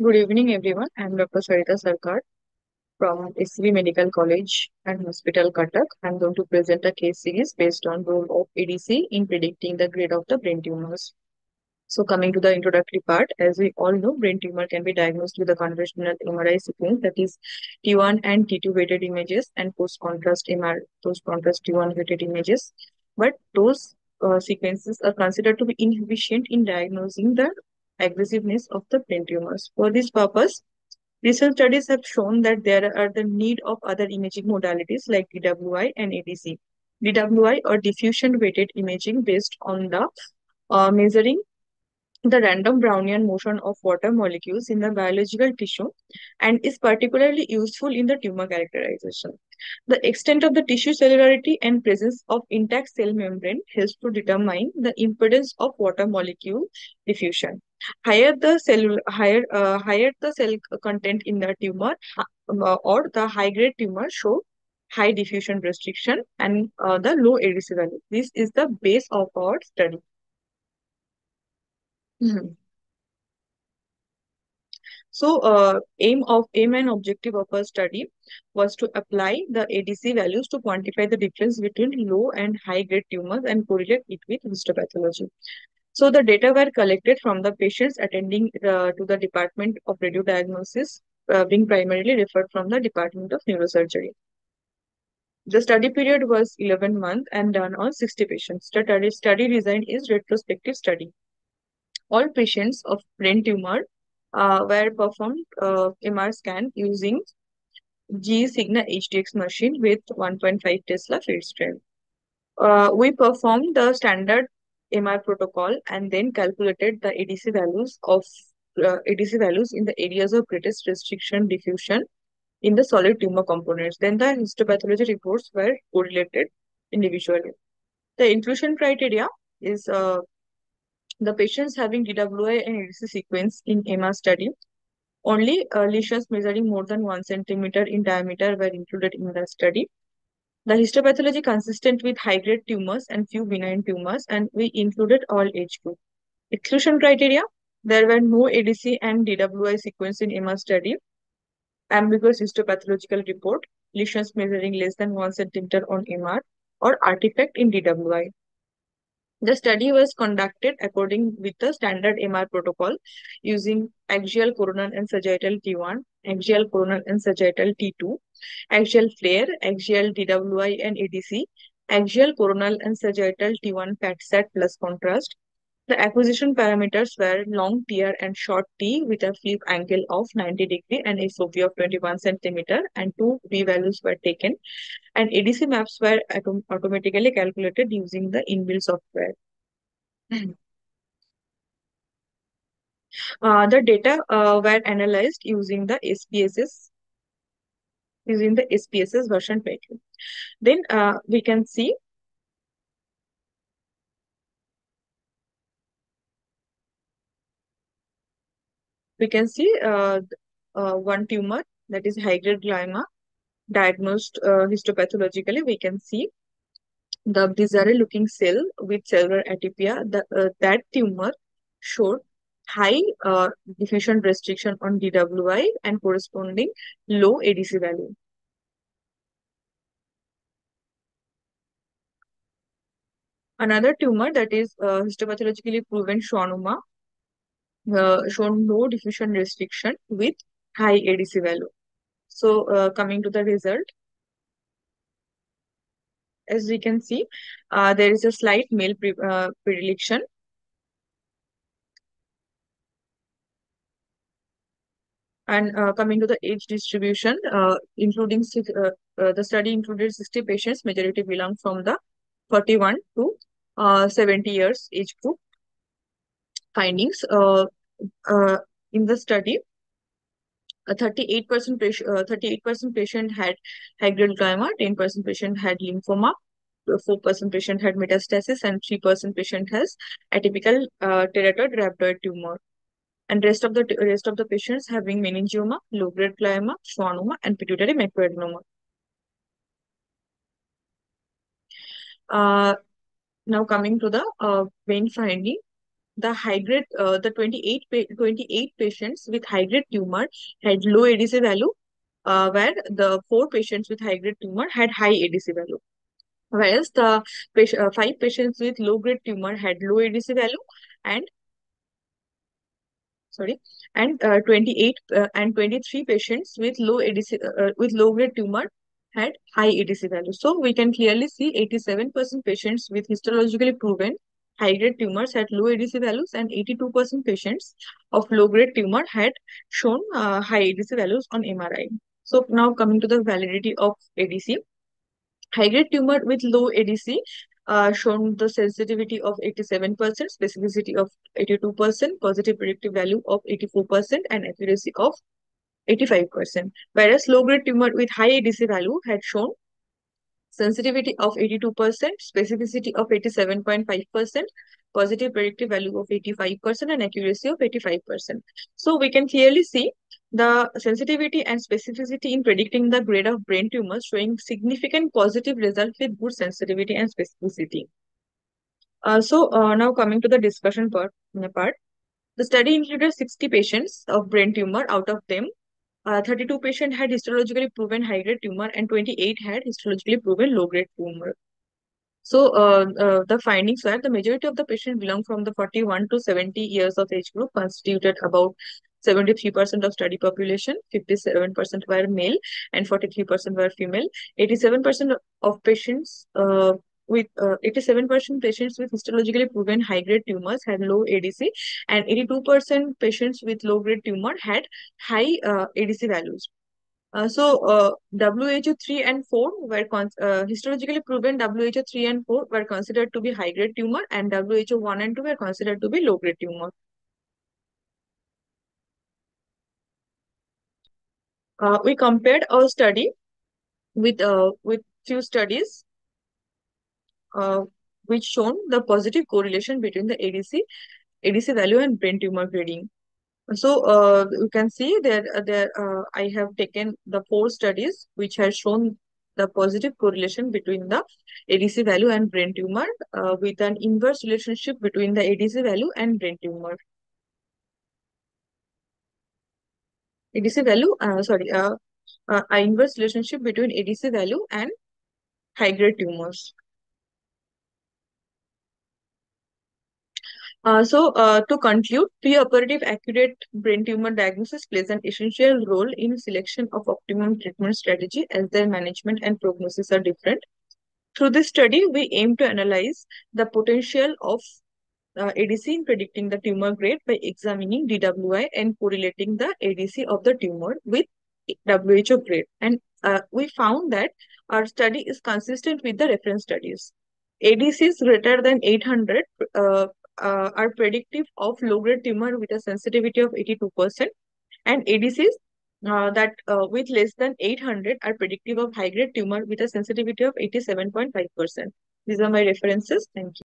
Good evening, everyone. I'm Dr. Sarita Sarkar from SCB Medical College and Hospital, Cuttack. I'm going to present a case series based on role of ADC in predicting the grade of the brain tumors. So coming to the introductory part, as we all know, brain tumor can be diagnosed with a conventional MRI sequence that is T1 and T2 weighted images and post-contrast MR, post-contrast T1 weighted images. But those uh, sequences are considered to be inefficient in diagnosing the aggressiveness of the brain tumors. For this purpose, recent studies have shown that there are the need of other imaging modalities like DWI and ADC. DWI or diffusion weighted imaging based on the uh, measuring the random Brownian motion of water molecules in the biological tissue and is particularly useful in the tumor characterization. The extent of the tissue cellularity and presence of intact cell membrane helps to determine the impedance of water molecule diffusion. Higher the cell, higher, uh, higher the cell content in the tumor uh, or the high grade tumor show high diffusion restriction and uh, the low ADC value. This is the base of our study. Mhm. So, uh, aim of aim and objective of our study was to apply the ADC values to quantify the difference between low and high grade tumors and correlate it with histopathology. So, the data were collected from the patients attending uh, to the Department of Radiodiagnosis, uh, being primarily referred from the Department of Neurosurgery. The study period was 11 months and done on 60 patients. The study, design is retrospective study. All patients of brain tumor uh, were performed uh, MR scan using G Signa HDX machine with 1.5 Tesla field strength. Uh, we performed the standard MR protocol and then calculated the ADC values of uh, ADC values in the areas of greatest restriction diffusion in the solid tumor components. Then the histopathology reports were correlated individually. The inclusion criteria is uh, the patients having DWI and ADC sequence in MR study. Only uh, lesions measuring more than 1 centimeter in diameter were included in the study. The histopathology consistent with high-grade tumors and few benign tumors, and we included all age group. Exclusion criteria, there were no ADC and DWI sequence in MR study. Ambiguous histopathological report, lesions measuring less than 1 centimeter on MR, or artifact in DWI. The study was conducted according with the standard MR protocol using axial coronal and sagittal T1, axial coronal and sagittal T2, axial FLAIR, axial DWI and ADC, axial coronal and sagittal T1 FATSAT plus contrast, the acquisition parameters were long TR and short T with a flip angle of 90 degree and a SOP of 21 centimeter and two b values were taken and ADC maps were autom automatically calculated using the inbuilt software. Uh, the data uh, were analyzed using the SPSS using the SPSS version pattern. Then uh, we can see we can see uh, uh, one tumor that is high-grade glioma diagnosed uh, histopathologically. We can see the bizarre-looking cell with cellular atypia. The, uh, that tumor showed high uh, diffusion restriction on DWI and corresponding low ADC value. Another tumor that is uh, histopathologically proven schwannoma uh, shown no diffusion restriction with high ADC value. So uh, coming to the result, as we can see, uh, there is a slight male pre uh, predilection. And uh, coming to the age distribution, uh, including uh, uh, the study included 60 patients, majority belong from the 41 to uh, 70 years age group. Findings uh, in the study, 38% patient, 38% patient had high-grade glioma, 10% patient had lymphoma, 4% patient had metastasis, and 3% patient has atypical teratoid rhabdoid tumor. And rest of the rest of the patients having meningioma, low-grade glioma, schwannoma, and pituitary macroadenoma. Uh, now coming to the uh, finding, the high grade, uh, the 28, pa 28 patients with high grade tumor had low ADC value, uh, where the four patients with high grade tumor had high ADC value. Whereas the patient, uh, five patients with low grade tumor had low ADC value and sorry and uh, 28 uh, and 23 patients with low ADC uh, with low grade tumor had high ADC value. So we can clearly see 87% patients with histologically proven high-grade tumors had low ADC values and 82% patients of low-grade tumor had shown uh, high ADC values on MRI. So now coming to the validity of ADC. High-grade tumor with low ADC uh, shown the sensitivity of 87%, specificity of 82%, positive predictive value of 84%, and accuracy of 85%. Whereas low-grade tumor with high ADC value had shown sensitivity of 82%, specificity of 87.5%, positive predictive value of 85%, and accuracy of 85%. So we can clearly see the sensitivity and specificity in predicting the grade of brain tumors showing significant positive results with good sensitivity and specificity. Uh, so uh, now coming to the discussion part, part. The study included 60 patients of brain tumor. Out of them, uh, 32 patients had histologically proven high-grade tumor and 28 had histologically proven low-grade tumor. So uh, uh, the findings were the majority of the patients belong from the 41 to 70 years of age group, constituted about 73% of study population, 57% were male and 43% were female. 87% of patients uh, with 87% uh, patients with histologically proven high-grade tumors had low ADC and 82% patients with low-grade tumor had high uh, ADC values. Uh, so uh, WHO 3 and 4 were uh, histologically proven WHO 3 and 4 were considered to be high-grade tumor and WHO 1 and 2 were considered to be low-grade tumor. Uh, we compared our study with uh, with few studies uh, which shown the positive correlation between the ADC, ADC value and brain tumor grading. So uh, you can see that uh, there uh, I have taken the four studies which has shown the positive correlation between the ADC value and brain tumor uh, with an inverse relationship between the ADC value and brain tumor. ADC value, uh, sorry, uh, uh, inverse relationship between ADC value and high-grade tumors. Uh, so, uh, to conclude, preoperative accurate brain tumor diagnosis plays an essential role in selection of optimum treatment strategy as their management and prognosis are different. Through this study, we aim to analyze the potential of uh, ADC in predicting the tumor grade by examining DWI and correlating the ADC of the tumor with WHO grade. And uh, we found that our study is consistent with the reference studies. ADCs greater than 800 uh, uh, are predictive of low-grade tumor with a sensitivity of 82%, and ADCs uh, that uh, with less than 800 are predictive of high-grade tumor with a sensitivity of 87.5%. These are my references. Thank you.